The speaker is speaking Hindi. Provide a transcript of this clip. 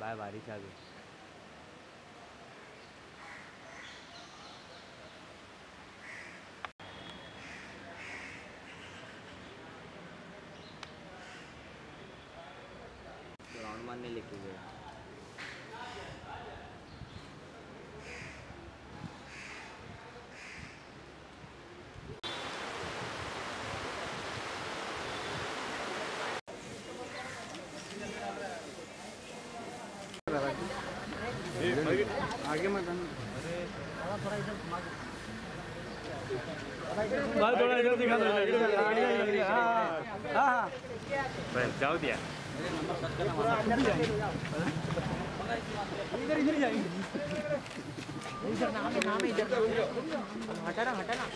बाय बारिश आ गई राउंड मारने लेके गए आगे मत थोड़ा इधर दिखा दो हाँ जाओ दिया इधर इधर जाएँगे इधर नाम है। नाम है इधर हटा ना